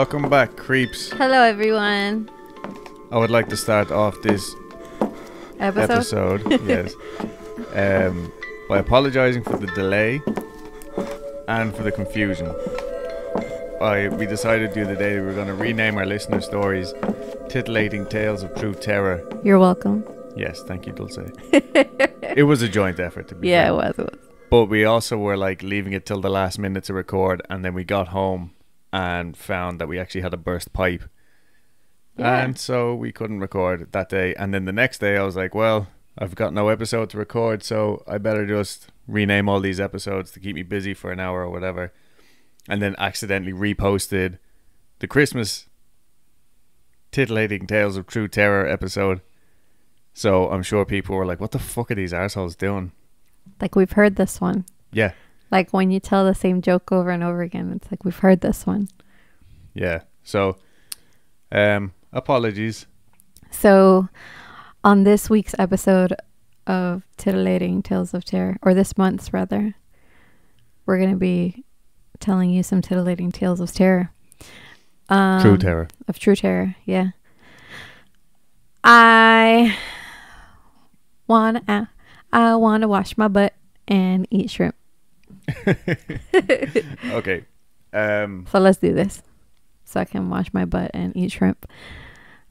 Welcome back, creeps. Hello, everyone. I would like to start off this Episode. episode, yes, um, by apologising for the delay and for the confusion. I we decided the other day we were going to rename our listener stories "Titillating Tales of True Terror." You're welcome. Yes, thank you, Dulce. it was a joint effort to be Yeah, it was. It was. But we also were like leaving it till the last minute to record, and then we got home and found that we actually had a burst pipe. Yeah. And so we couldn't record that day. And then the next day, I was like, well, I've got no episode to record, so I better just rename all these episodes to keep me busy for an hour or whatever. And then accidentally reposted the Christmas titillating Tales of True Terror episode. So I'm sure people were like, what the fuck are these assholes doing? Like we've heard this one. Yeah, Like when you tell the same joke over and over again, it's like we've heard this one. yeah. So, um, apologies. So, on this week's episode of Titillating Tales of Terror, or this month's rather, we're going to be telling you some titillating tales of terror. Um, True Terror. Of true terror, yeah. I wanna, I wanna wash my butt and eat shrimp. Okay. Um, So let's do this, so I can wash my butt and eat shrimp.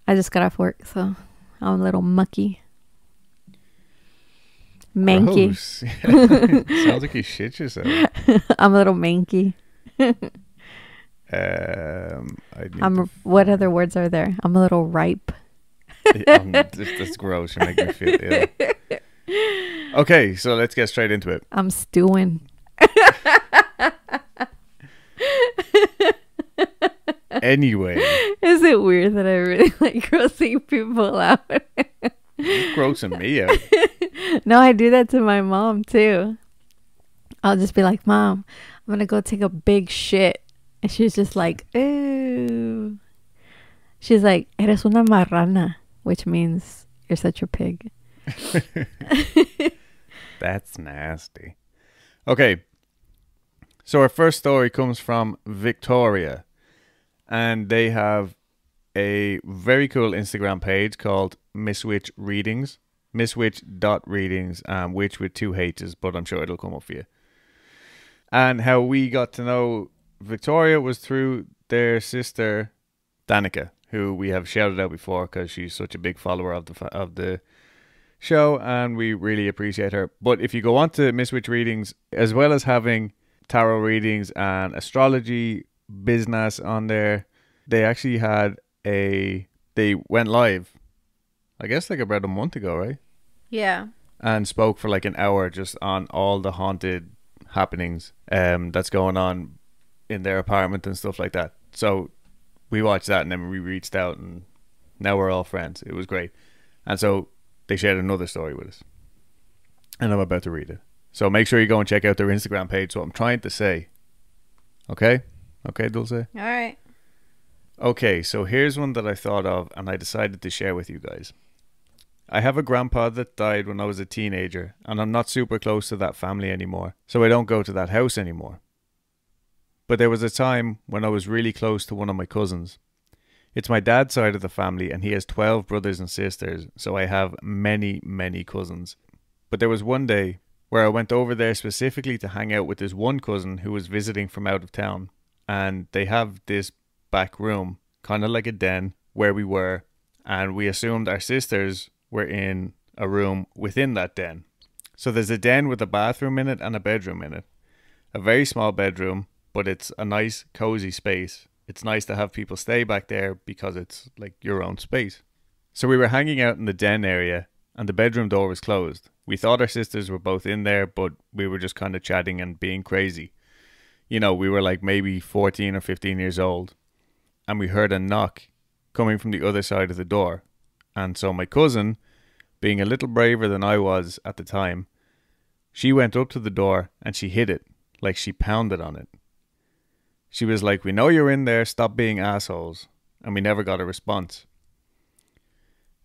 I just got off work, so I'm a little mucky, manky. Sounds like you shit yourself. I'm a little manky. Um, I to What other words are there? I'm a little ripe. um, this, gross. You make me feel ill. Okay, so let's get straight into it. I'm stewing. Anyway, Is it weird that I really like grossing people out? you're grossing me out. no, I do that to my mom too. I'll just be like, Mom, I'm gonna go take a big shit. And she's just like, Ooh. She's like, Eres una marrana, which means you're such a pig. That's nasty. Okay, so our first story comes from Victoria, and they have a very cool Instagram page called Miss Witch Readings. Miss Witch dot readings, um, witch with two H's, but I'm sure it'll come up for you. And how we got to know Victoria was through their sister Danica, who we have shouted out before because she's such a big follower of the of the show, and we really appreciate her. But if you go on to Miss Witch Readings, as well as having tarot readings and astrology business on there, they actually had a they went live, I guess like about a month ago, right? Yeah. and spoke for like an hour just on all the haunted happenings um that's going on in their apartment and stuff like that. So we watched that and then we reached out and now we're all friends. It was great. And so they shared another story with us. And I'm about to read it. So make sure you go and check out their Instagram page. So I'm trying to say. Okay? Okay, Dulce? All right. Okay, so here's one that I thought of and I decided to share with you guys. I have a grandpa that died when I was a teenager, and I'm not super close to that family anymore, so I don't go to that house anymore. But there was a time when I was really close to one of my cousins. It's my dad's side of the family, and he has 12 brothers and sisters, so I have many, many cousins. But there was one day where I went over there specifically to hang out with this one cousin who was visiting from out of town, and they have this back room, kind of like a den, where we were, and we assumed our sisters were in a room within that den. So there's a den with a bathroom in it and a bedroom in it. A very small bedroom, but it's a nice, cozy space. It's nice to have people stay back there because it's like your own space. So we were hanging out in the den area, and the bedroom door was closed. We thought our sisters were both in there, but we were just kind of chatting and being crazy. You know, we were like maybe 14 or 15 years old, and we heard a knock coming from the other side of the door. And so my cousin, being a little braver than I was at the time, she went up to the door and she hit it, like she pounded on it. She was like, We know you're in there, stop being assholes. And we never got a response.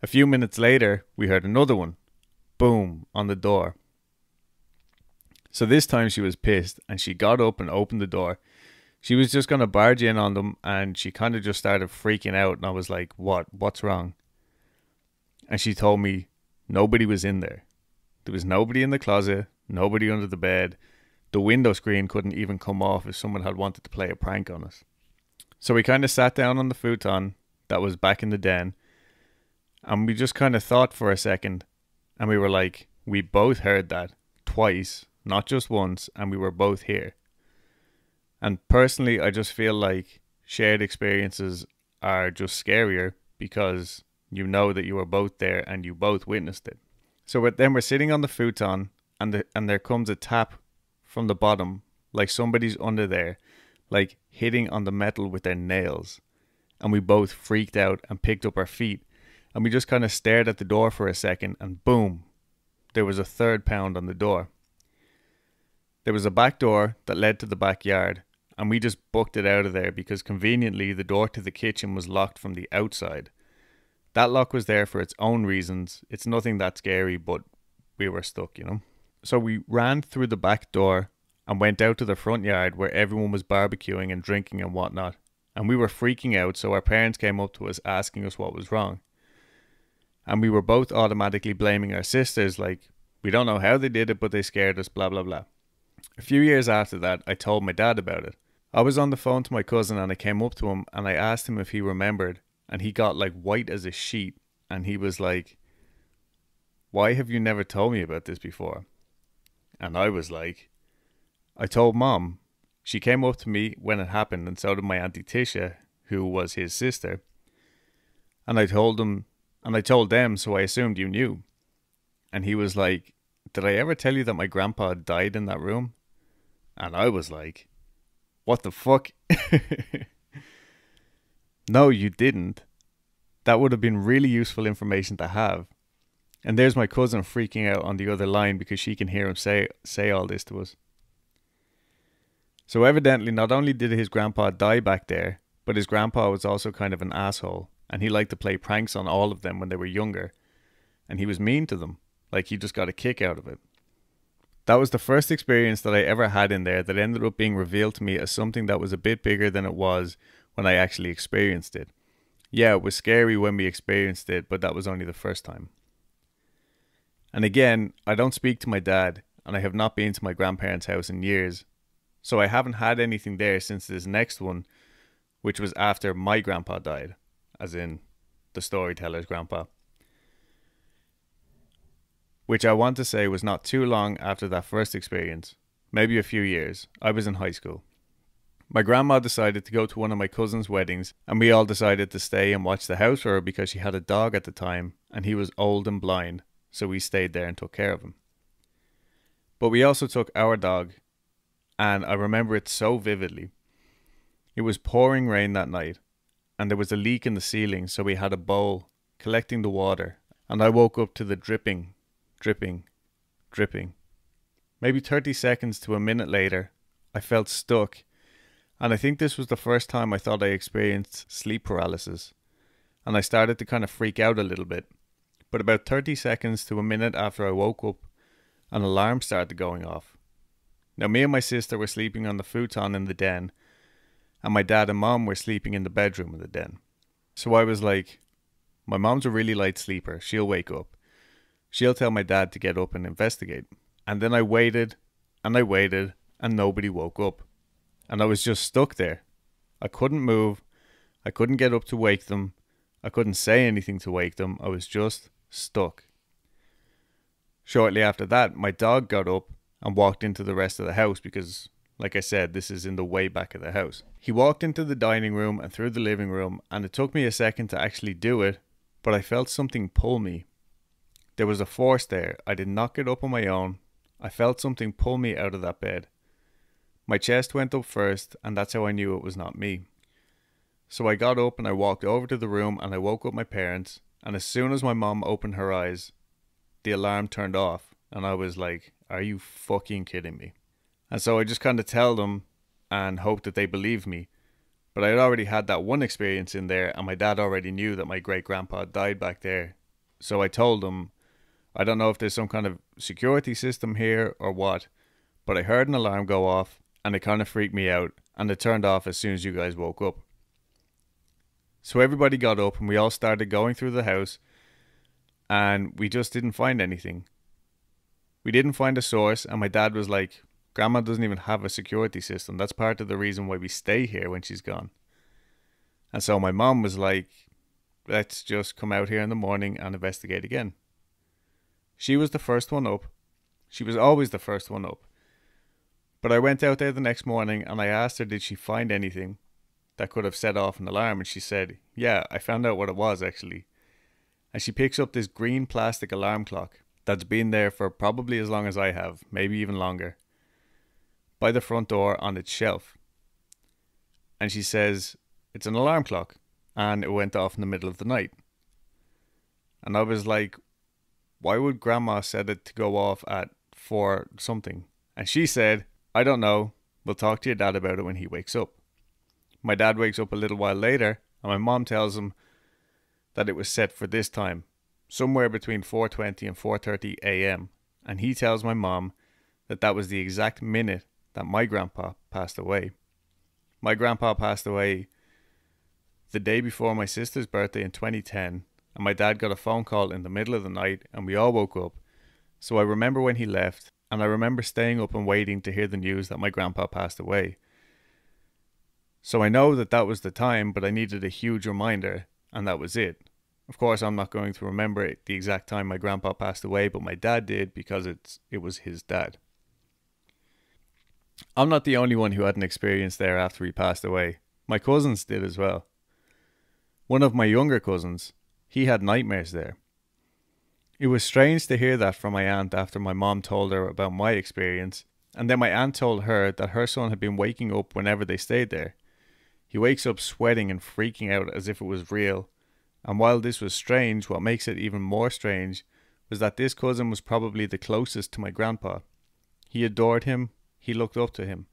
A few minutes later, we heard another one boom on the door. So this time she was pissed and she got up and opened the door. She was just going to barge in on them and she kind of just started freaking out. And I was like, What? What's wrong? And she told me nobody was in there. There was nobody in the closet, nobody under the bed. The window screen couldn't even come off if someone had wanted to play a prank on us. So we kind of sat down on the futon that was back in the den and we just kind of thought for a second and we were like, we both heard that twice, not just once, and we were both here. And personally, I just feel like shared experiences are just scarier because you know that you were both there and you both witnessed it. So then we're sitting on the futon and the, and there comes a tap from the bottom, like somebody's under there, like hitting on the metal with their nails. And we both freaked out and picked up our feet and we just kind of stared at the door for a second and boom, there was a third pound on the door. There was a back door that led to the backyard, and we just booked it out of there because conveniently the door to the kitchen was locked from the outside. That lock was there for its own reasons. It's nothing that scary, but we were stuck, you know. So we ran through the back door and went out to the front yard where everyone was barbecuing and drinking and whatnot. And we were freaking out, so our parents came up to us asking us what was wrong and we were both automatically blaming our sisters like we don't know how they did it but they scared us blah blah blah. A few years after that i told my dad about it. I was on the phone to my cousin and i came up to him and i asked him if he remembered and he got like white as a sheet and he was like why have you never told me about this before? And i was like i told mom. She came up to me when it happened and so did my auntie tisha who was his sister and i told him and I told them, so I assumed you knew. And he was like, Did I ever tell you that my grandpa died in that room? And I was like, What the fuck? no, you didn't. That would have been really useful information to have. And there's my cousin freaking out on the other line because she can hear him say say all this to us. So evidently not only did his grandpa die back there, but his grandpa was also kind of an asshole and he liked to play pranks on all of them when they were younger, and he was mean to them, like he just got a kick out of it. That was the first experience that I ever had in there that ended up being revealed to me as something that was a bit bigger than it was when I actually experienced it. Yeah, it was scary when we experienced it, but that was only the first time. And again, I don't speak to my dad, and I have not been to my grandparents' house in years, so I haven't had anything there since this next one, which was after my grandpa died as in the storyteller's grandpa. Which I want to say was not too long after that first experience, maybe a few years. I was in high school. My grandma decided to go to one of my cousin's weddings, and we all decided to stay and watch the house for her because she had a dog at the time and he was old and blind, so we stayed there and took care of him. But we also took our dog, and I remember it so vividly. It was pouring rain that night, and there was a leak in the ceiling, so we had a bowl collecting the water, and I woke up to the dripping, dripping, dripping. Maybe 30 seconds to a minute later, I felt stuck, and I think this was the first time I thought I experienced sleep paralysis, and I started to kind of freak out a little bit. But about 30 seconds to a minute after I woke up, an alarm started going off. Now, me and my sister were sleeping on the futon in the den, and my dad and mom were sleeping in the bedroom of the den. So I was like, my mom's a really light sleeper. She'll wake up. She'll tell my dad to get up and investigate. And then I waited and I waited and nobody woke up. And I was just stuck there. I couldn't move. I couldn't get up to wake them. I couldn't say anything to wake them. I was just stuck. Shortly after that, my dog got up and walked into the rest of the house because like I said, this is in the way back of the house. He walked into the dining room and through the living room, and it took me a second to actually do it, but I felt something pull me. There was a force there. I did not get up on my own. I felt something pull me out of that bed. My chest went up first, and that's how I knew it was not me. So I got up and I walked over to the room and I woke up my parents, and as soon as my mom opened her eyes, the alarm turned off, and I was like, Are you fucking kidding me? And so I just kind of tell them and hope that they believe me. But I had already had that one experience in there, and my dad already knew that my great grandpa died back there. So I told them, I don't know if there's some kind of security system here or what, but I heard an alarm go off, and it kind of freaked me out. and it turned off as soon as you guys woke up. So everybody got up and we all started going through the house and we just didn't find anything. We didn't find a source and my dad was like, Grandma doesn't even have a security system. That's part of the reason why we stay here when she's gone. And so my mom was like, let's just come out here in the morning and investigate again. She was the first one up. She was always the first one up. But I went out there the next morning and I asked her, did she find anything that could have set off an alarm? And she said, yeah, I found out what it was actually. And she picks up this green plastic alarm clock that's been there for probably as long as I have, maybe even longer, by the front door on its shelf. And she says, it's an alarm clock and it went off in the middle of the night. And I was like, why would grandma set it to go off at four something? And she said, I don't know. We'll talk to your dad about it when he wakes up. My dad wakes up a little while later, and my mom tells him that it was set for this time, somewhere between 4:20 and 4:30 a.m. And he tells my mom that that was the exact minute that my grandpa passed away. My grandpa passed away the day before my sister's birthday in 2010, and my dad got a phone call in the middle of the night, and we all woke up. So I remember when he left, and I remember staying up and waiting to hear the news that my grandpa passed away. So I know that that was the time, but I needed a huge reminder, and that was it. Of course, I'm not going to remember it, the exact time my grandpa passed away, but my dad did because it's it was his dad. I'm not the only one who had an experience there after he passed away. My cousins did as well. One of my younger cousins, he had nightmares there. It was strange to hear that from my aunt after my mom told her about my experience, and then my aunt told her that her son had been waking up whenever they stayed there. He wakes up sweating and freaking out as if it was real. And while this was strange, what makes it even more strange was that this cousin was probably the closest to my grandpa. He adored him, he looked up to him,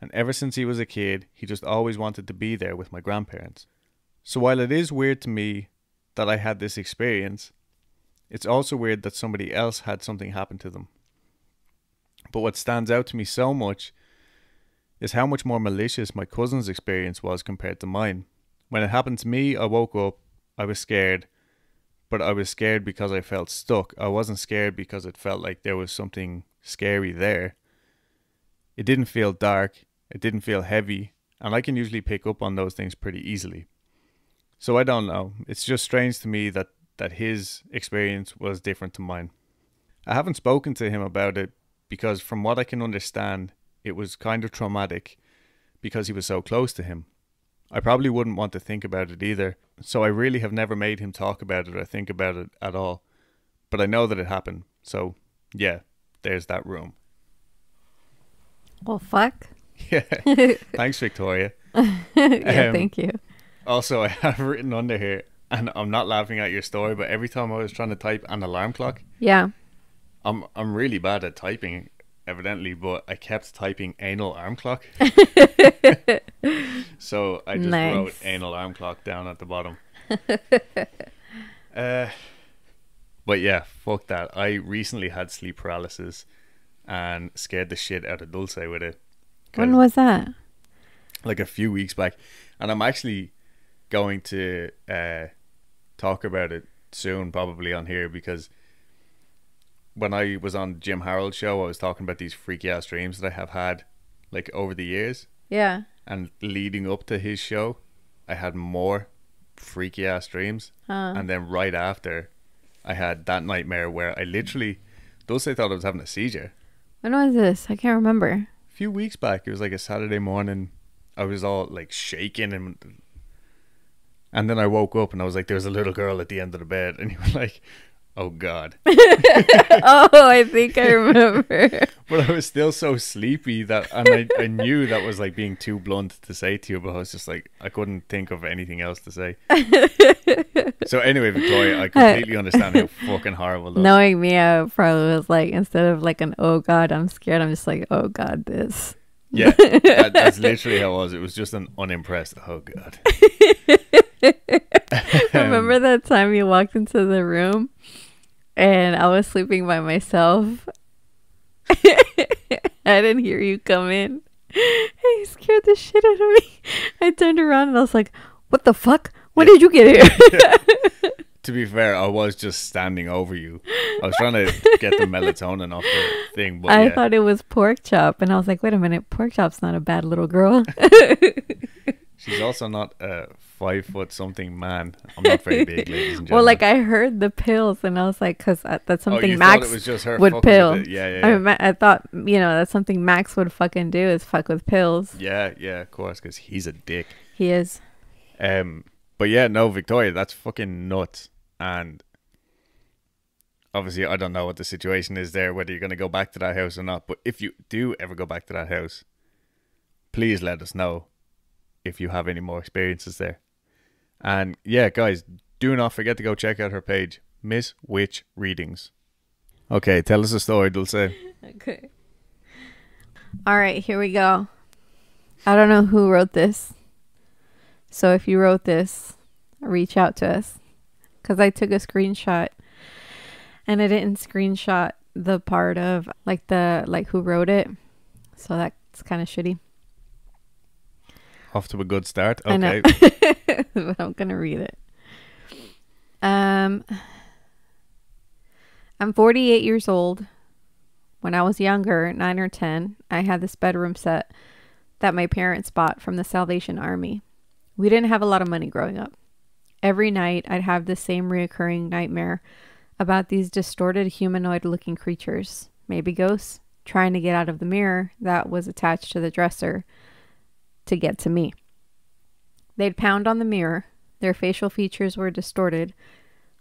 and ever since he was a kid, he just always wanted to be there with my grandparents. So while it is weird to me that I had this experience, it's also weird that somebody else had something happen to them. But what stands out to me so much is how much more malicious my cousin's experience was compared to mine. When it happened to me, I woke up, I was scared, but I was scared because I felt stuck. I wasn't scared because it felt like there was something scary there. It didn't feel dark, it didn't feel heavy, and I can usually pick up on those things pretty easily. So I don't know. It's just strange to me that that his experience was different to mine. I haven't spoken to him about it because from what I can understand, it was kind of traumatic because he was so close to him. I probably wouldn't want to think about it either, so I really have never made him talk about it or think about it at all. But I know that it happened, so yeah, there's that room. Well, fuck. Yeah. Thanks, Victoria. yeah, Um, thank you. Also, I have written under here, and I'm not laughing at your story, but every time I was trying to type an alarm clock, Yeah. I'm I'm really bad at typing, evidently, but I kept typing anal arm clock. so I just Nice. wrote anal arm clock down at the bottom. uh, but yeah, fuck that. I recently had sleep paralysis and scared the shit out of Dulce with it. When was that? like a few weeks back, and I'm actually going to uh, talk about it soon, probably on here because when I was on Jim Harold show, I was talking about these freaky ass dreams that I have had like over the years, Yeah. and leading up to his show, I had more freaky ass dreams, Huh. and then right after, I had that nightmare where I literally, Dulce thought I was having a seizure. When was this? I can't remember. A few weeks back, it was like a Saturday morning. I was all like shaking and and then I woke up and I was like, "There's a little girl at the end of the bed," and you were like, "Oh God!" oh, I think I remember. But I was still so sleepy that, and I, I knew that was like being too blunt to say to you, but I was just like, I couldn't think of anything else to say. so anyway, Victoria, I completely understand how fucking horrible. Those. Knowing me, I probably was like, instead of like an oh god, I'm scared. I'm just like, oh god, this. Yeah, that, that's literally how it was. It was just an unimpressed. Oh God. Remember that time you walked into the room and I was sleeping by myself? I didn't hear you come in. he scared the shit out of me. I turned around and I was like, "What the fuck? When did you get here?" To be fair, I was just standing over you. I was trying to get the melatonin off the thing, but I yeah. thought it was pork chop, and I was like, "Wait a minute, pork chop's not a bad little girl." She's also not a five foot something man. I'm not very big, ladies and gentlemen. well, like I heard the pills, and I was like, "Cause uh, that's oh, something you Max thought it was just her would pill. Yeah, yeah, I, yeah. ma- I thought, you know, that's something Max would fucking do is fuck with pills. yeah, yeah, of course, because he's a dick. He is. Um, but yeah, no, Victoria, that's fucking nuts. And obviously, I don't know what the situation is there, whether you're going to go back to that house or not. But if you do ever go back to that house, please let us know if you have any more experiences there. And yeah, guys, do not forget to go check out her page, Miss Witch Readings. Okay, tell us a story, Dulce. Okay. All right, here we go. I don't know who wrote this. So if you wrote this, reach out to us. Because I took a screenshot and I didn't screenshot the part of like the like who wrote it. So that's kind of shitty. Off to a good start. Okay. but I'm gonna read it. Um, I'm 48 years old. When I was younger, nine or ten, I had this bedroom set that my parents bought from the Salvation Army. We didn't have a lot of money growing up. Every night, I'd have the same reoccurring nightmare about these distorted humanoid looking creatures, maybe ghosts, trying to get out of the mirror that was attached to the dresser to get to me. They'd pound on the mirror. Their facial features were distorted,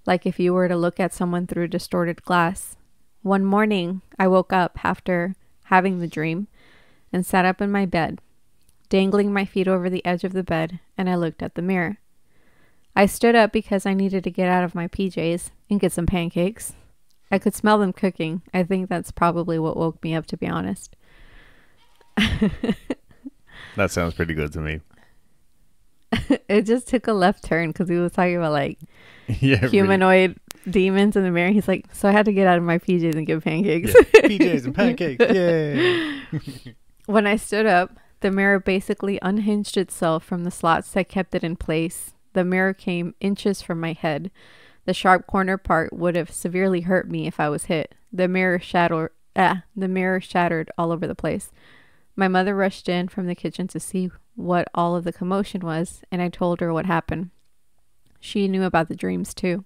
like if you were to look at someone through distorted glass. One morning, I woke up after having the dream and sat up in my bed, dangling my feet over the edge of the bed, and I looked at the mirror. I stood up because I needed to get out of my PJs and get some pancakes. I could smell them cooking. I think that's probably what woke me up, to be honest. that sounds pretty good to me. it just took a left turn because he was talking about like yeah, really. humanoid demons in the mirror. He's like, so I had to get out of my PJs and get pancakes. Yeah. PJs and pancakes. Yay. when I stood up, the mirror basically unhinged itself from the slots that kept it in place. The mirror came inches from my head. The sharp corner part would have severely hurt me if I was hit. The mirror shattered. Ah, the mirror shattered all over the place. My mother rushed in from the kitchen to see what all of the commotion was, and I told her what happened. She knew about the dreams too.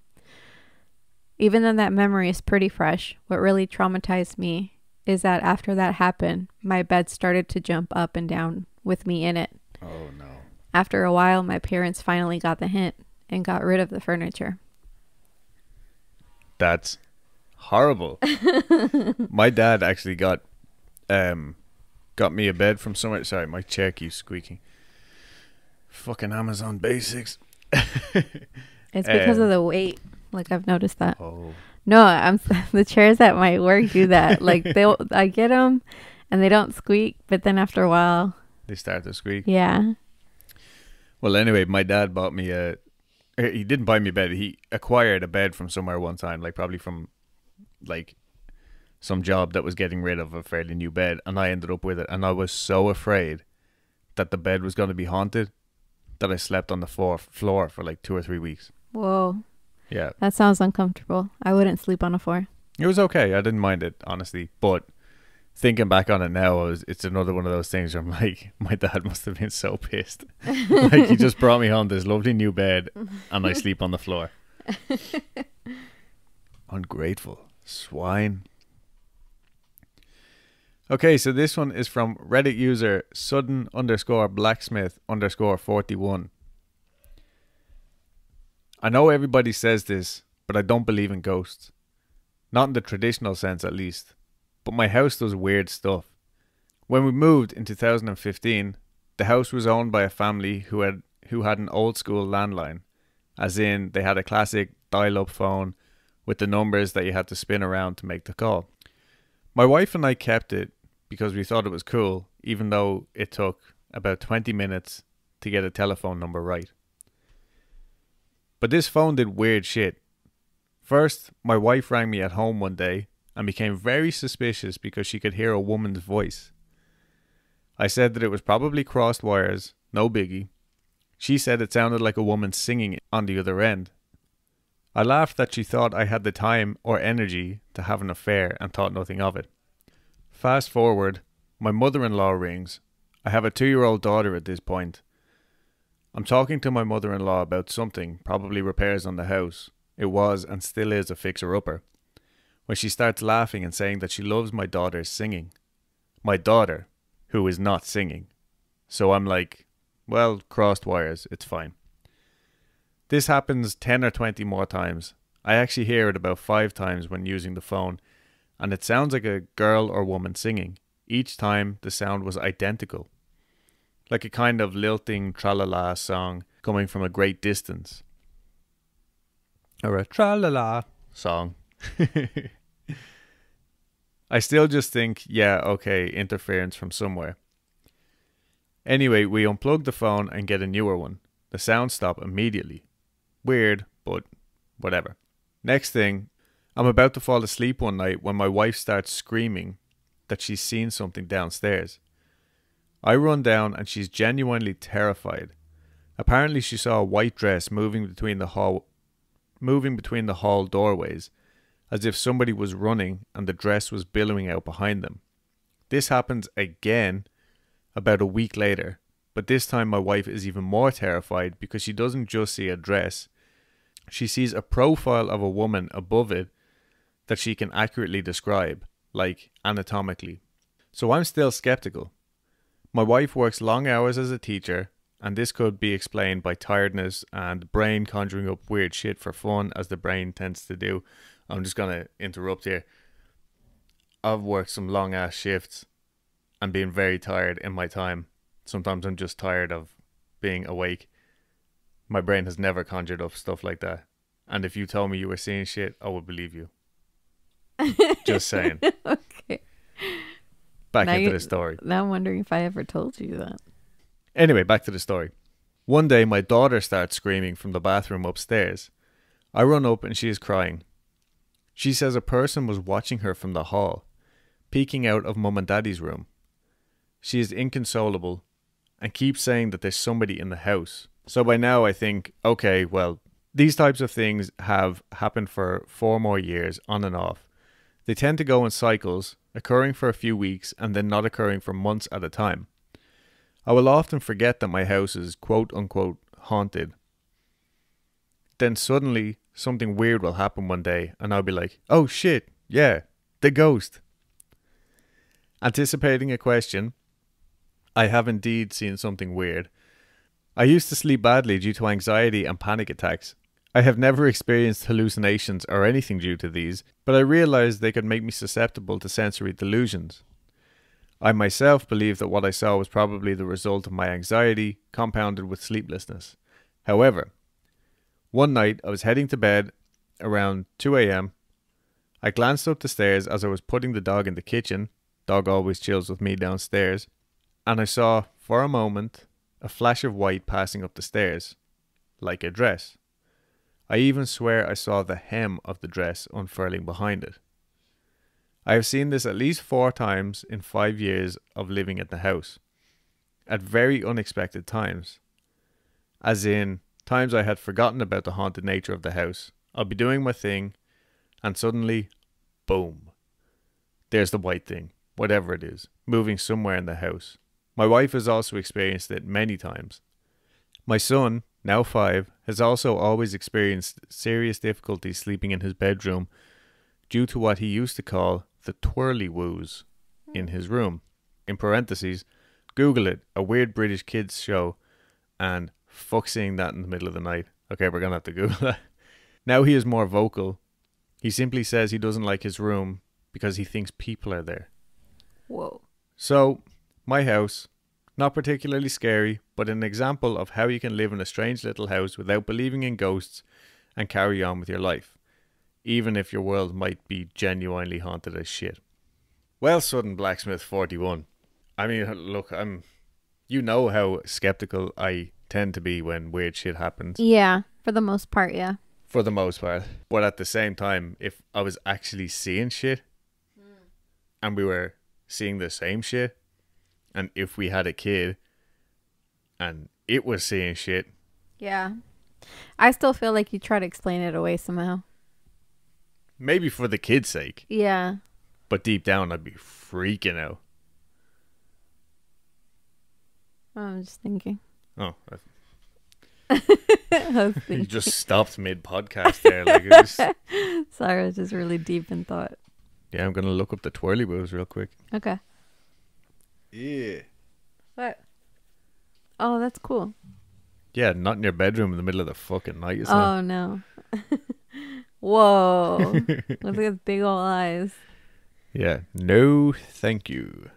Even though that memory is pretty fresh, what really traumatized me is that after that happened, my bed started to jump up and down with me in it. Oh no. After a while, my parents finally got the hint and got rid of the furniture. That's horrible. my dad actually got um got me a bed from somewhere. Sorry, my chair keeps squeaking. Fucking Amazon Basics. It's because Um, of the weight. Like I've noticed that. Oh, No, I'm the chairs at my work do that. Like they, I get them, and they don't squeak. But then after a while, they start to squeak. yeah, Well, anyway, my dad bought me a. He didn't buy me a bed. He acquired a bed from somewhere one time, like probably from, like, some job that was getting rid of a fairly new bed, and I ended up with it, and I was so afraid that the bed was going to be haunted that I slept on the floor floor for like two or three weeks. whoa, Yeah, that sounds uncomfortable. I wouldn't sleep on a floor. it was okay. I didn't mind it honestly, but thinking back on it now, I was, it's another one of those things where I'm like, my dad must have been so pissed. like he just brought me home this lovely new bed, and I sleep on the floor. Ungrateful swine. Okay, so this one is from Reddit user sudden underscore blacksmith underscore forty one. I know everybody says this, but I don't believe in ghosts. Not in the traditional sense, at least. But my house does weird stuff. When we moved in 2015, the house was owned by a family who had who had an old school landline, as in they had a classic dial-up phone with the numbers that you had to spin around to make the call. My wife and I kept it because we thought it was cool, even though it took about 20 minutes to get a telephone number right. But this phone did weird shit. First, my wife rang me at home one day and became very suspicious because she could hear a woman's voice. I said that it was probably crossed wires, no biggie. She said it sounded like a woman singing on the other end. I laughed that she thought I had the time or energy to have an affair and thought nothing of it. Fast forward, my mother in law rings. I have a two year old daughter at this point. I'm talking to my mother in law about something, probably repairs on the house. It was and still is a fixer upper. When she starts laughing and saying that she loves my daughter's singing. My daughter, who is not singing. So I'm like, well, crossed wires, it's fine. This happens 10 or 20 more times. I actually hear it about 5 times when using the phone, and it sounds like a girl or woman singing. Each time the sound was identical. Like a kind of lilting tralala song coming from a great distance. Or a tralala song. I still just think, yeah, okay, interference from somewhere. Anyway, we unplug the phone and get a newer one. The sound stopped immediately. Weird, but whatever. Next thing, I'm about to fall asleep one night when my wife starts screaming that she's seen something downstairs. I run down and she's genuinely terrified. Apparently she saw a white dress moving between the hall moving between the hall doorways as if somebody was running and the dress was billowing out behind them. This happens again about a week later, but this time my wife is even more terrified because she doesn't just see a dress, she sees a profile of a woman above it that she can accurately describe, like anatomically. So I'm still skeptical. My wife works long hours as a teacher, and this could be explained by tiredness and brain conjuring up weird shit for fun, as the brain tends to do. I'm just gonna interrupt here. I've worked some long ass shifts and been very tired in my time. Sometimes I'm just tired of being awake. My brain has never conjured up stuff like that. And if you told me you were seeing shit, I would believe you. just saying. okay. Back Now into you- the story. Now I'm wondering if I ever told you that. Anyway, back to the story. One day, my daughter starts screaming from the bathroom upstairs. I run up and she is crying. She says a person was watching her from the hall, peeking out of mum and daddy's room. She is inconsolable and keeps saying that there's somebody in the house. So by now, I think, okay, well, these types of things have happened for four more years on and off. They tend to go in cycles, occurring for a few weeks and then not occurring for months at a time. I will often forget that my house is quote unquote haunted. Then suddenly something weird will happen one day and I'll be like, oh shit, yeah, the ghost. Anticipating a question, I have indeed seen something weird. I used to sleep badly due to anxiety and panic attacks. I have never experienced hallucinations or anything due to these, but I realized they could make me susceptible to sensory delusions. I myself believe that what I saw was probably the result of my anxiety compounded with sleeplessness. However, one night I was heading to bed around 2 a.m. I glanced up the stairs as I was putting the dog in the kitchen. Dog always chills with me downstairs. And I saw, for a moment, a flash of white passing up the stairs, like a dress. I even swear I saw the hem of the dress unfurling behind it. I have seen this at least four times in five years of living at the house, at very unexpected times. As in, times I had forgotten about the haunted nature of the house. I'll be doing my thing, and suddenly, boom. There's the white thing, whatever it is, moving somewhere in the house. My wife has also experienced it many times. My son, now five, has also always experienced serious difficulty sleeping in his bedroom due to what he used to call the Twirlywoos in his room. In parentheses, Google it, a weird British kids show, and fuck seeing that in the middle of the night. Okay, we're gonna have to Google that. Now he is more vocal. He simply says he doesn't like his room because he thinks people are there. Whoa. So, my house, not particularly scary, but an example of how you can live in a strange little house without believing in ghosts and carry on with your life, even if your world might be genuinely haunted as shit. Well, Sudden Blacksmith 41. I mean, look, I'm. You know how skeptical I tend to be when weird shit happens, Yeah, for the most part, yeah. for the most part. But at the same time, if I was actually seeing shit hmm. and we were seeing the same shit, And if we had a kid and it was seeing shit, Yeah. I still feel like you try to explain it away somehow. maybe for the kid's sake, Yeah. but deep down I'd be freaking out. Oh, I'm just thinking. Oh, I- you just stopped mid podcast there. Like, it was, Sorry, I was just really deep in thought. yeah, I'm gonna look up the twirly boos real quick. Okay. Yeah. What? Oh, that's cool. Yeah, not in your bedroom in the middle of the fucking night. It's not. Oh no. Whoa. Look at those big old eyes. Yeah. No, thank you.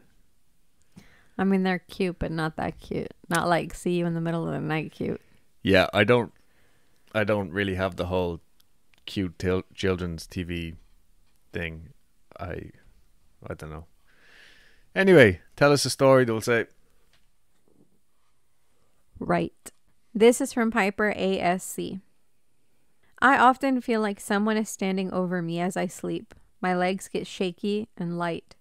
I mean, they're cute, but not that cute. Not like see you in the middle of the night cute. Yeah, I don't. I don't really have the whole cute til- children's TV thing. I, I don't know. Anyway, tell us a story. Dulce. Right. This is from Piper ASC. I often feel like someone is standing over me as I sleep. My legs get shaky and light,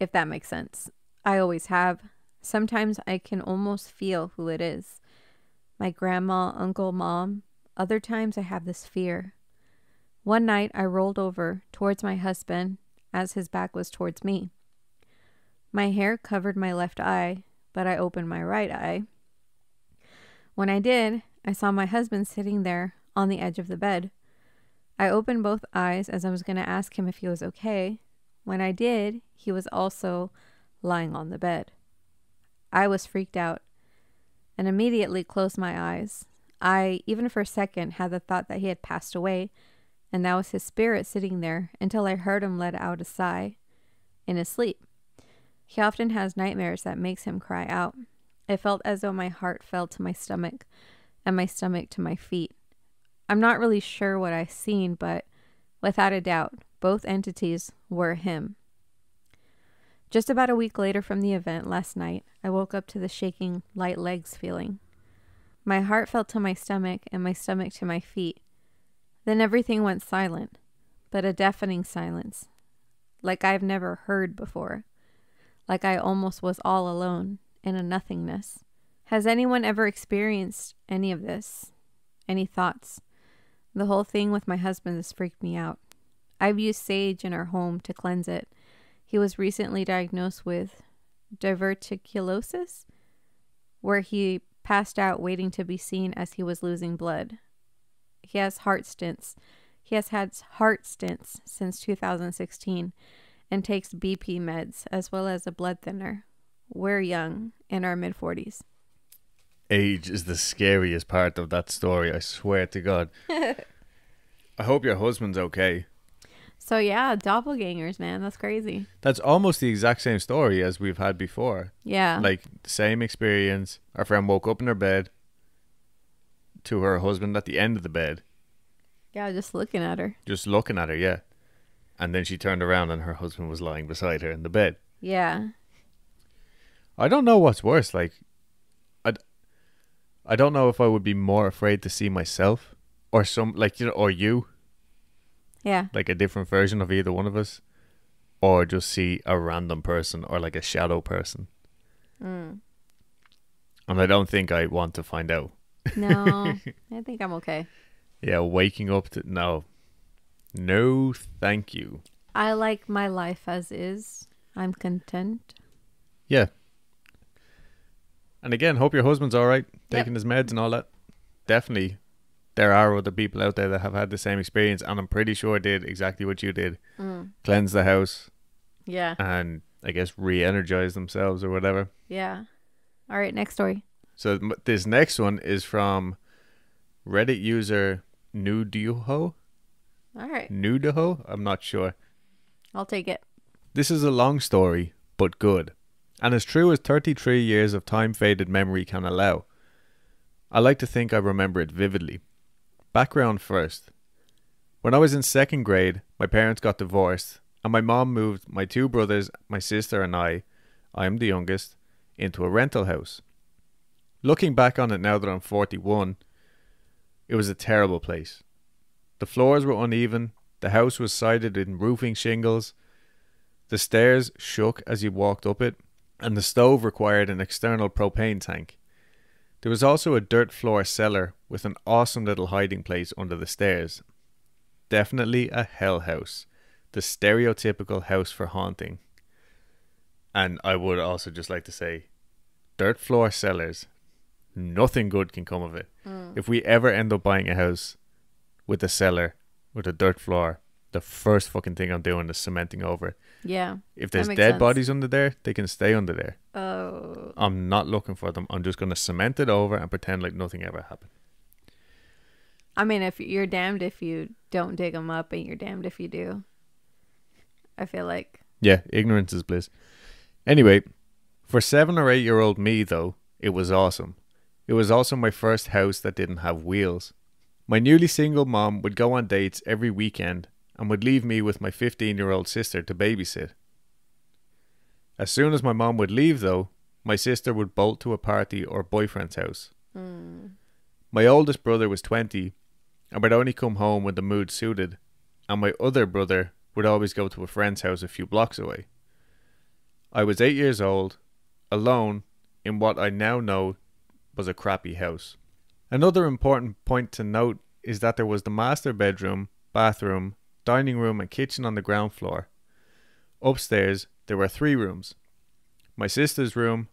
if that makes sense. I always have. Sometimes I can almost feel who it is my grandma, uncle, mom. Other times I have this fear. One night I rolled over towards my husband as his back was towards me. My hair covered my left eye, but I opened my right eye. When I did, I saw my husband sitting there on the edge of the bed. I opened both eyes as I was going to ask him if he was okay. When I did, he was also lying on the bed. I was freaked out and immediately closed my eyes. I, even for a second, had the thought that he had passed away, and that was his spirit sitting there until I heard him let out a sigh in his sleep. He often has nightmares that makes him cry out. It felt as though my heart fell to my stomach and my stomach to my feet. I'm not really sure what I seen, but without a doubt, both entities were him. Just about a week later from the event last night, I woke up to the shaking, light legs feeling. My heart fell to my stomach and my stomach to my feet. Then everything went silent, but a deafening silence, like I've never heard before, like I almost was all alone in a nothingness. Has anyone ever experienced any of this? Any thoughts? The whole thing with my husband has freaked me out. I've used sage in our home to cleanse it. He was recently diagnosed with diverticulosis, where he passed out waiting to be seen as he was losing blood. He has heart stents. He has had heart stents since 2016 and takes BP meds as well as a blood thinner. We're young, in our mid 40s. Age is the scariest part of that story. I swear to God. I hope your husband's okay. So, yeah, doppelgangers, man. That's crazy. That's almost the exact same story as we've had before. Yeah. Like same experience. Our friend woke up in her bed to her husband at the end of the bed, yeah, just looking at her. just looking at her, yeah. And then she turned around and her husband was lying beside her in the bed. Yeah. I don't know what's worse. Like, I, I don't know if I would be more afraid to see myself or some like you know or you Yeah. like a different version of either one of us, or just see a random person or like a shadow person. Mm. And I don't think I want to find out. No, I think I'm okay. Yeah, waking up to no, no, thank you. I like my life as is. I'm content. Yeah. And again, hope your husband's all right, Yep. taking his meds and all that. Definitely, there are other people out there that have had the same experience, and I'm pretty sure did exactly what you did: Mm. cleanse the house Yeah. and I guess re-energize themselves or whatever. Yeah. All right, next story. So this next one is from Reddit user Nuduho. All right. Nuduho? I'm not sure. I'll take it. This is a long story, but good, and as true as 33 years of time faded memory can allow. I like to think I remember it vividly. Background first. When I was in second grade, my parents got divorced, and my mom moved my two brothers, my sister, and I I am the youngest into a rental house. Looking back on it now that I'm 41, it was a terrible place. The floors were uneven, the house was sided in roofing shingles, the stairs shook as you walked up it, and the stove required an external propane tank. There was also a dirt floor cellar with an awesome little hiding place under the stairs. Definitely a hell house, the stereotypical house for haunting. And I would also just like to say, dirt floor cellars, nothing good can come of it. Mm. If we ever end up buying a house with the cellar with the dirt floor, the first fucking thing I'm doing is cementing over. Yeah. If there's dead sense. bodies under there, they can stay under there. Oh. I'm not looking for them. I'm just going to cement it over and pretend like nothing ever happened. I mean, if you're damned if you don't dig them up, and you're damned if you do. I feel like Yeah, ignorance is bliss. Anyway, for seven or eight year old me, though, it was awesome. It was also my first house that didn't have wheels. My newly single mom would go on dates every weekend and would leave me with my 15 year old sister to babysit. As soon as my mom would leave, though, my sister would bolt to a party or boyfriend's house. Mm. My oldest brother was 20 and would only come home when the mood suited, and my other brother would always go to a friend's house a few blocks away. I was eight years old, alone in what I now know was a crappy house. Another important point to note is that there was the master bedroom, bathroom, dining room, and kitchen on the ground floor. Upstairs, there were three rooms my sister's room,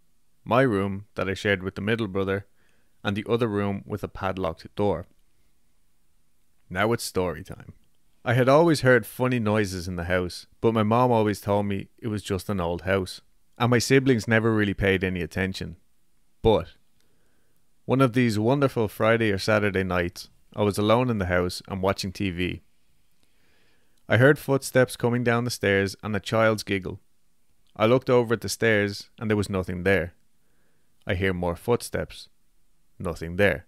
my room that I shared with the middle brother, and the other room with a padlocked door. Now it's story time. I had always heard funny noises in the house, but my mom always told me it was just an old house, and my siblings never really paid any attention. But one of these wonderful Friday or Saturday nights, I was alone in the house and watching TV. I heard footsteps coming down the stairs and a child's giggle. I looked over at the stairs and there was nothing there. I hear more footsteps. Nothing there.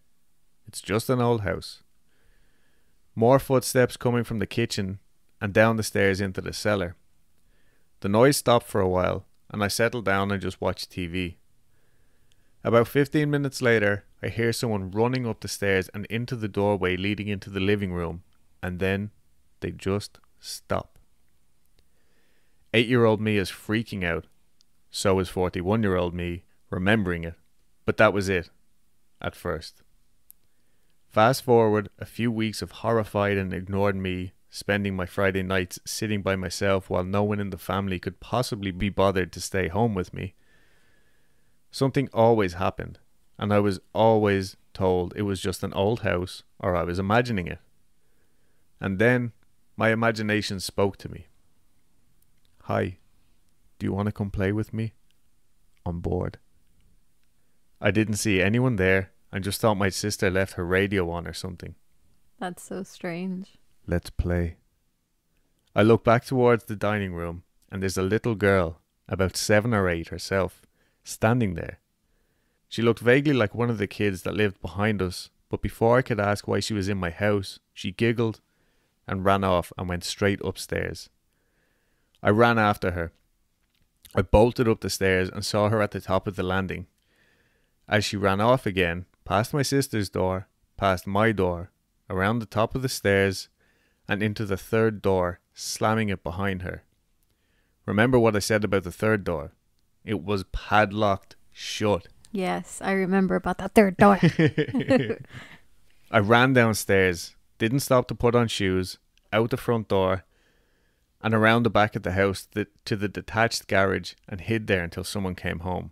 It's just an old house. More footsteps coming from the kitchen and down the stairs into the cellar. The noise stopped for a while, and I settled down and just watched TV. About 15 minutes later, I hear someone running up the stairs and into the doorway leading into the living room, and then they just stop. Eight year old me is freaking out. So is 41 year old me, remembering it. But that was it, at first. Fast forward a few weeks of horrified and ignored me spending my Friday nights sitting by myself while no one in the family could possibly be bothered to stay home with me. Something always happened, and I was always told it was just an old house or I was imagining it. And then my imagination spoke to me. Hi, do you want to come play with me? I'm bored. I didn't see anyone there and just thought my sister left her radio on or something. that's so strange. Let's play. I look back towards the dining room, and there's a little girl, about seven or eight herself, standing there. She looked vaguely like one of the kids that lived behind us, but before I could ask why she was in my house, she giggled and ran off and went straight upstairs. I ran after her. I bolted up the stairs and saw her at the top of the landing. As she ran off again, past my sister's door, past my door, around the top of the stairs, and into the third door, slamming it behind her. Remember what I said about the third door? It was padlocked shut. Yes, I remember about that third door. I ran downstairs, didn't stop to put on shoes, out the front door, and around the back of the house to the detached garage and hid there until someone came home.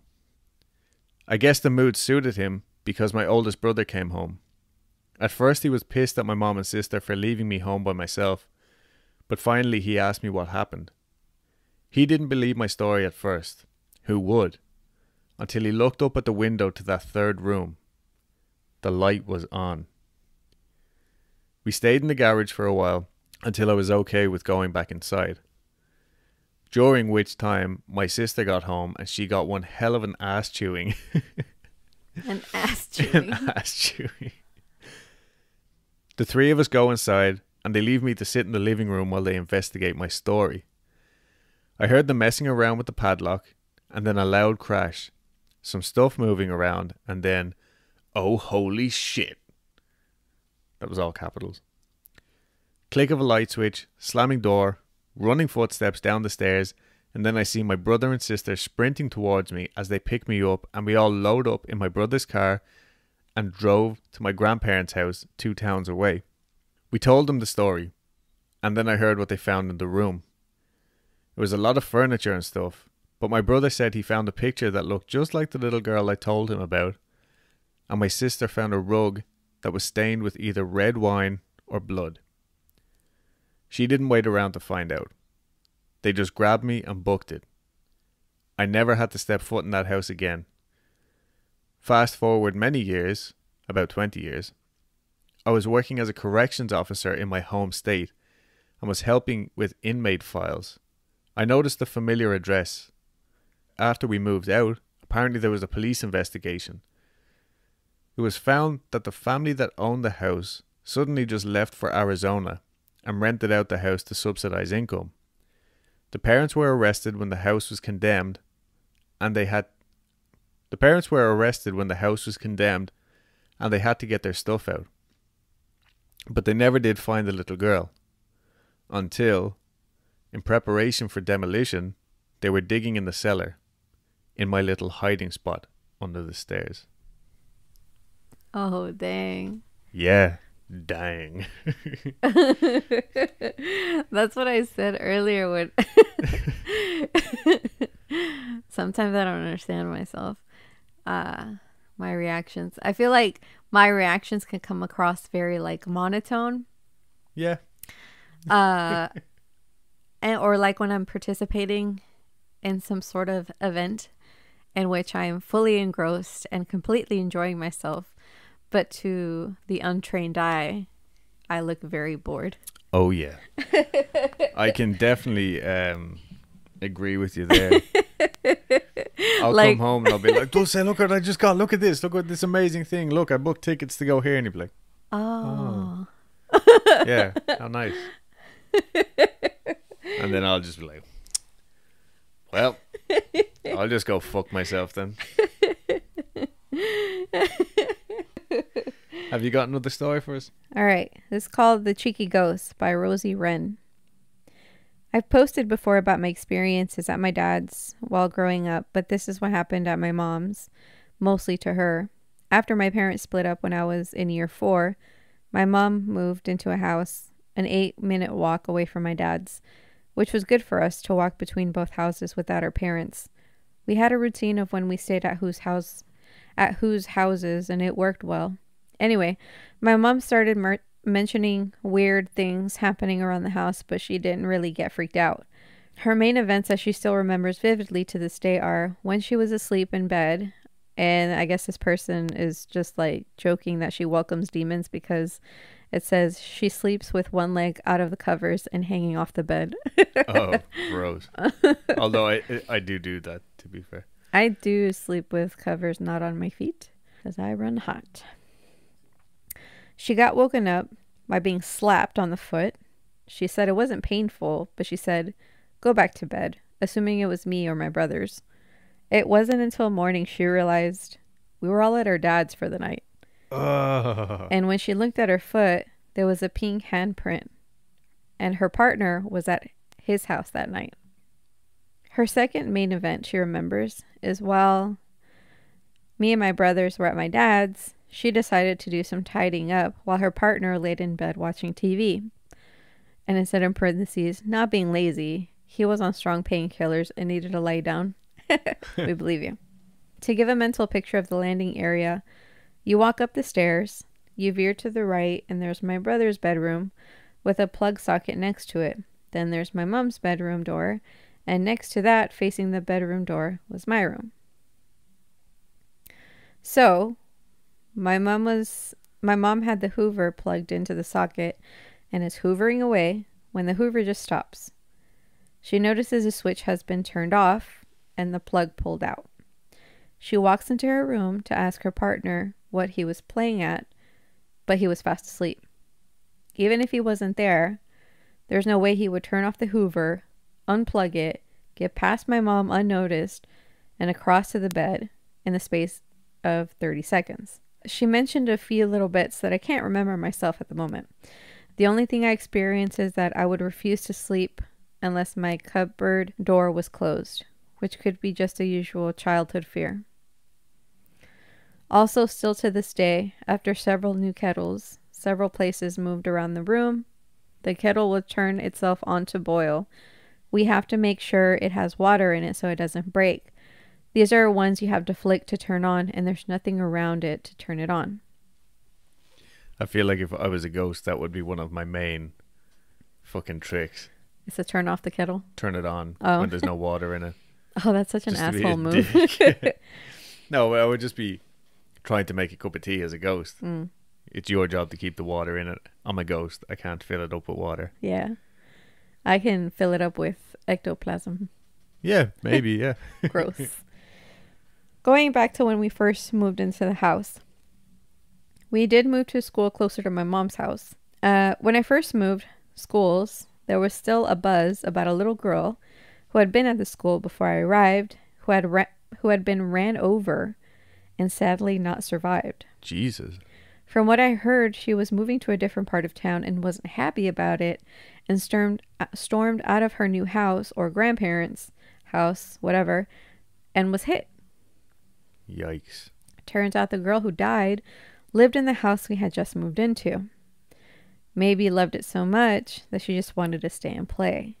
I guess the mood suited him because my oldest brother came home. At first, he was pissed at my mom and sister for leaving me home by myself, but finally, he asked me what happened. He didn't believe my story at first. Who would? Until he looked up at the window to that third room. The light was on. We stayed in the garage for a while until I was okay with going back inside. During which time my sister got home and she got one hell of an ass chewing. An ass chewing. an ass chewing. The three of us go inside and they leave me to sit in the living room while they investigate my story. I heard them messing around with the padlock and then a loud crash, some stuff moving around, and then, oh holy shit. That was all capitals. Click of a light switch, slamming door, running footsteps down the stairs, And then I see my brother and sister sprinting towards me as they pick me up, and we all load up in my brother's car and drove to my grandparents' house two towns away. We told them the story, and then I heard what they found in the room. It was a lot of furniture and stuff, but my brother said he found a picture that looked just like the little girl I told him about, and my sister found a rug that was stained with either red wine or blood. She didn't wait around to find out. They just grabbed me and booked it. I never had to step foot in that house again. Fast forward many years, about 20 years, I was working as a corrections officer in my home state and was helping with inmate files. I noticed a familiar address. After we moved out, apparently there was a police investigation. It was found that the family that owned the house suddenly just left for Arizona and rented out the house to subsidize income. The parents were arrested when the house was condemned and they had the parents were arrested when the house was condemned and they had to get their stuff out. But they never did find the little girl until in preparation for demolition they were digging in the cellar in my little hiding spot under the stairs. Oh, dang. Yeah, dang. That's what I said earlier when sometimes I don't understand myself. Uh my reactions. I feel like my reactions can come across very like monotone. yeah. Uh and or like when I'm participating in some sort of event in which I am fully engrossed and completely enjoying myself, but to the untrained eye, I look very bored. Oh yeah. I can definitely um agree with you there. I'll Like- come home and I'll be like, Dulce, look what I just got. Look at this. Look at this amazing thing. Look, I booked tickets to go here. And you'll be like, Oh. yeah, how nice. and then I'll just be like, well, I'll just go fuck myself then. Have you got another story for us? All right. This is called The Cheeky Ghost by Rosie Wren. I've posted before about my experiences at my dad's while growing up, but this is what happened at my mom's, mostly to her. After my parents split up when I was in year four, my mom moved into a house an eight minute walk away from my dad's, which was good for us to walk between both houses without our parents. We had a routine of when we stayed at whose house at whose houses and it worked well. Anyway, my mom started mer- mentioning weird things happening around the house, but she didn't really get freaked out. Her main events that she still remembers vividly to this day are when she was asleep in bed, and I guess this person is just like joking that she welcomes demons because it says she sleeps with one leg out of the covers and hanging off the bed. Oh, gross. Although I, I do do that, to be fair. I do sleep with covers not on my feet because I run hot. She got woken up by being slapped on the foot. She said it wasn't painful, but she said, Go back to bed, assuming it was me or my brothers. It wasn't until morning she realized we were all at our dad's for the night. Oh. And when she looked at her foot, there was a pink handprint. And her partner was at his house that night. Her second main event she remembers is while me and my brothers were at my dad's, she decided to do some tidying up while her partner laid in bed watching TV. And it said in parentheses, not being lazy, he was on strong painkillers and needed to lay down. we believe you. To give a mental picture of the landing area, you walk up the stairs, you veer to the right, and there's my brother's bedroom with a plug socket next to it. Then there's my mom's bedroom door, and next to that, facing the bedroom door, was my room. So, my mom was my mom had the Hoover plugged into the socket and is hoovering away when the Hoover just stops. She notices the switch has been turned off and the plug pulled out. She walks into her room to ask her partner what he was playing at, but he was fast asleep. Even if he wasn't there, there's no way he would turn off the Hoover, unplug it, get past my mom unnoticed, and across to the bed in the space of 30 seconds. She mentioned a few little bits that I can't remember myself at the moment. The only thing I experienced is that I would refuse to sleep unless my cupboard door was closed, which could be just a usual childhood fear. Also, still to this day, after several new kettles, several places moved around the room, the kettle will turn itself on to boil. We have to make sure it has water in it so it doesn't break. These are ones you have to flick to turn on, and there's nothing around it to turn it on. I feel like if I was a ghost, that would be one of my main fucking tricks. It's to turn off the kettle. Turn it on Oh. when there's no water in it. Oh, that's such an Just asshole move. no, I would just be trying to make a cup of tea as a ghost. Mm. It's your job to keep the water in it. I'm a ghost. I can't fill it up with water. yeah. I can fill it up with ectoplasm. Yeah, maybe, yeah. Gross. Going back to when we first moved into the house, we did move to a school closer to my mom's house. Uh, when I first moved schools, there was still a buzz about a little girl who had been at the school before I arrived, who had ra- who had been ran over, and sadly not survived. Jesus. From what I heard, she was moving to a different part of town and wasn't happy about it, and stormed uh, stormed out of her new house or grandparents' house, whatever, and was hit. Yikes. Turns out the girl who died lived in the house we had just moved into. Maybe loved it so much that she just wanted to stay and play.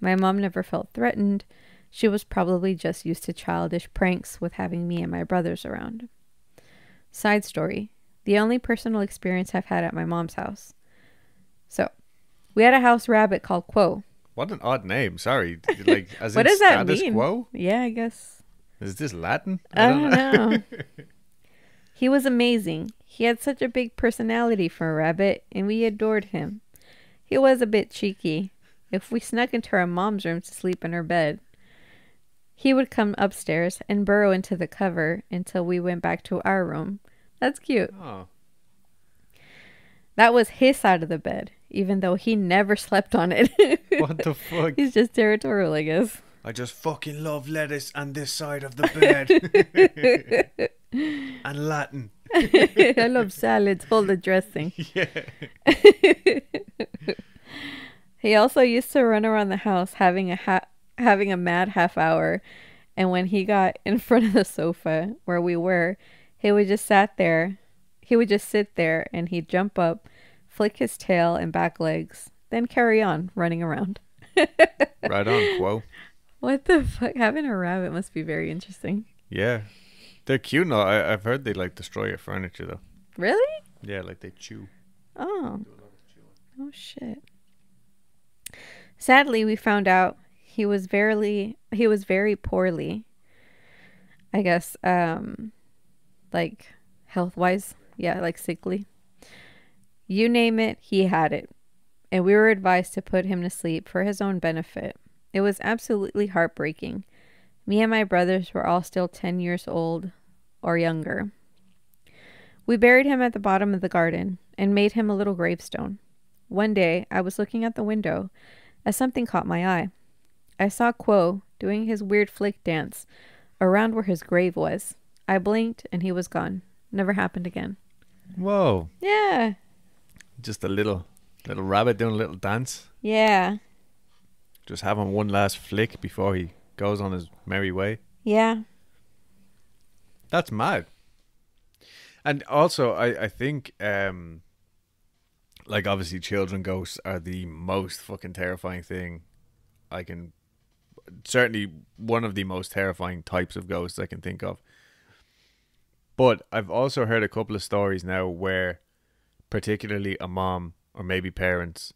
My mom never felt threatened. She was probably just used to childish pranks with having me and my brothers around. Side story the only personal experience I've had at my mom's house. So, we had a house rabbit called Quo. What an odd name. Sorry. Like, as What in does that mean? quo? Yeah, I guess. Is this Latin? I don't know. he was amazing. He had such a big personality for a rabbit, and we adored him. He was a bit cheeky. If we snuck into our mom's room to sleep in her bed, he would come upstairs and burrow into the cover until we went back to our room. That's cute. Oh. That was his side of the bed, even though he never slept on it. What the fuck? He's just territorial, I guess. I just fucking love lettuce and this side of the bed. and Latin. I love salads, all the dressing. Yeah. He also used to run around the house having a ha- having a mad half hour, and when he got in front of the sofa where we were, he would just sat there. He would just sit there and he'd jump up, flick his tail and back legs, then carry on running around. Right on, Quo. What the fuck? Having a rabbit must be very interesting. Yeah. They're cute now. I, I've heard they like destroy your furniture though. Really? Yeah, like they chew. Oh. Oh shit. Sadly, we found out he was very he was very poorly. I guess um like health-wise, yeah, like sickly. You name it, he had it. And we were advised to put him to sleep for his own benefit. It was absolutely heartbreaking. Me and my brothers were all still 10 years old or younger. We buried him at the bottom of the garden and made him a little gravestone. One day, I was looking at the window as something caught my eye. I saw Quo doing his weird flick dance around where his grave was. I blinked and he was gone. Never happened again. Whoa. Yeah. Just a little little rabbit doing a little dance. Yeah. Just having one last flick before he goes on his merry way. Yeah. That's mad. And also I, I think um like obviously children ghosts are the most fucking terrifying thing I can certainly one of the most terrifying types of ghosts I can think of. But I've also heard a couple of stories now where particularly a mom or maybe parents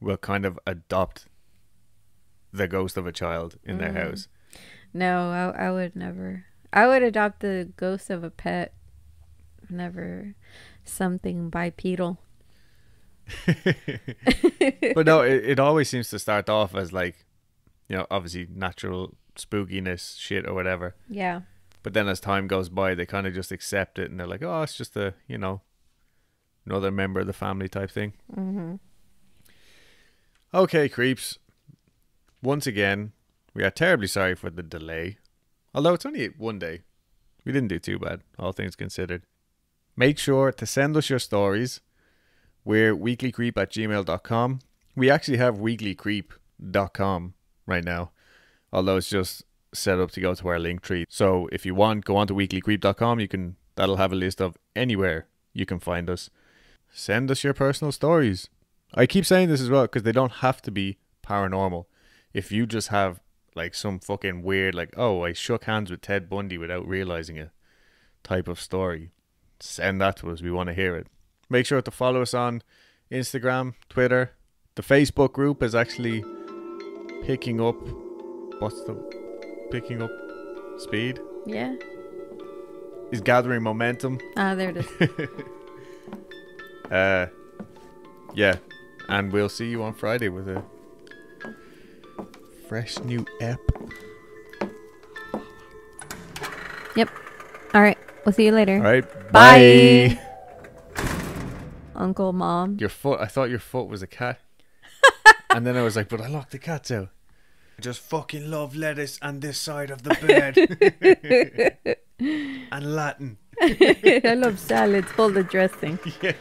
will kind of adopt the ghost of a child in their Mm. house. No, I, I would never. I would adopt the ghost of a pet. Never something bipedal. but no, it, it always seems to start off as like, you know, obviously natural spookiness shit or whatever. Yeah. But then as time goes by, they kind of just accept it and they're like, oh, it's just a, you know, another member of the family type thing. Mm-hmm. Okay, creeps. Once again, we are terribly sorry for the delay. Although it's only one day. We didn't do too bad, all things considered. Make sure to send us your stories. We're weeklycreep at gmail.com. We actually have Weekly Creep weeklycreep.com right now. Although it's just set up to go to our link tree. So if you want, go on to weeklycreep.com. You can that'll have a list of anywhere you can find us. Send us your personal stories. I keep saying this as well because they don't have to be paranormal. If you just have like some fucking weird, like, oh, I shook hands with Ted Bundy without realizing it type of story, send that to us. We want to hear it. Make sure to follow us on Instagram, Twitter. The Facebook group is actually picking up. What's the picking up speed? Yeah. He's gathering momentum. Ah, there it is. Uh, yeah, and we'll see you on Friday with a fresh new ep. Yep. All right. We'll see you later. All right, Bye. Uncle, mom. Your foot. I thought your foot was a cat, and then I was like, but I locked the cats out. I just fucking love lettuce and this side of the bed, and Latin. I love salads full of dressing. Yeah.